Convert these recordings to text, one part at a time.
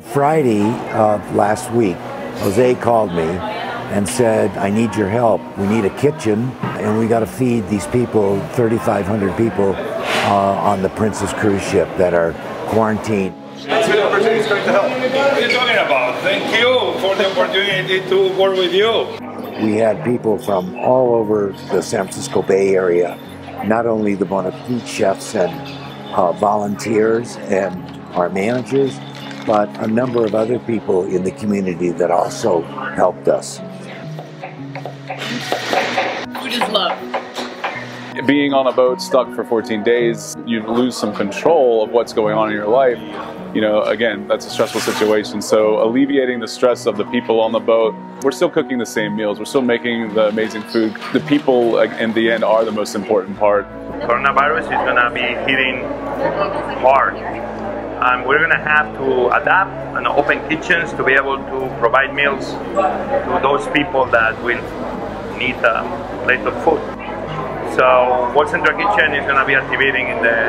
Friday of last week, Jose called me and said, I need your help. We need a kitchen and we got to feed these people, 3,500 people uh, on the Princess cruise ship that are quarantined. It's an opportunity going to help. What are you talking about? Thank you for the opportunity to work with you. We had people from all over the San Francisco Bay Area, not only the Bon Appetit chefs and uh, volunteers and our managers, but a number of other people in the community that also helped us. Food is love. Being on a boat stuck for 14 days, you lose some control of what's going on in your life. You know, again, that's a stressful situation. So alleviating the stress of the people on the boat, we're still cooking the same meals. We're still making the amazing food. The people, in the end, are the most important part. Coronavirus is going to be hitting hard and we're going to have to adapt and open kitchens to be able to provide meals to those people that will need a plate of food. So World Central Kitchen is going to be activating in the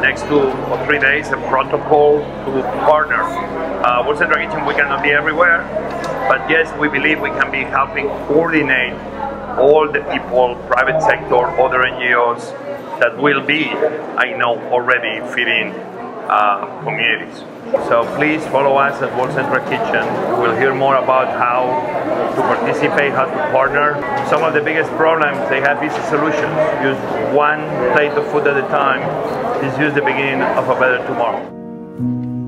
next two or three days a protocol to partner. Uh, World Central Kitchen, we cannot be everywhere, but yes, we believe we can be helping coordinate all the people, private sector, other NGOs that will be, I know, already feeding uh, communities. So please follow us at World Central Kitchen. We'll hear more about how to participate, how to partner. Some of the biggest problems they have easy solutions. Use one plate of food at a time. This is the beginning of a better tomorrow.